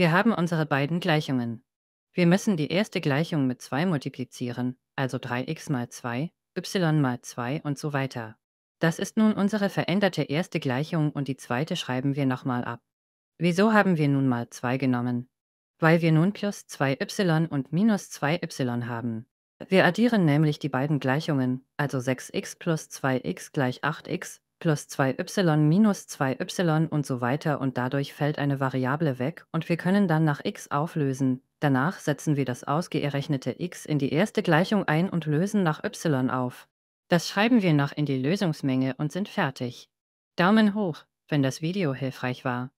Wir haben unsere beiden Gleichungen. Wir müssen die erste Gleichung mit 2 multiplizieren, also 3x mal 2, y mal 2 und so weiter. Das ist nun unsere veränderte erste Gleichung und die zweite schreiben wir nochmal ab. Wieso haben wir nun mal 2 genommen? Weil wir nun plus 2y und minus 2y haben. Wir addieren nämlich die beiden Gleichungen, also 6x plus 2x gleich 8x plus 2y minus 2y und so weiter und dadurch fällt eine Variable weg und wir können dann nach x auflösen. Danach setzen wir das ausgerechnete x in die erste Gleichung ein und lösen nach y auf. Das schreiben wir noch in die Lösungsmenge und sind fertig. Daumen hoch, wenn das Video hilfreich war.